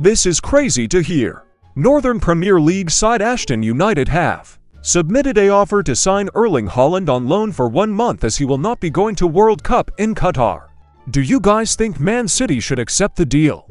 This is crazy to hear. Northern Premier League side Ashton United have submitted a offer to sign Erling Haaland on loan for one month as he will not be going to World Cup in Qatar. Do you guys think Man City should accept the deal?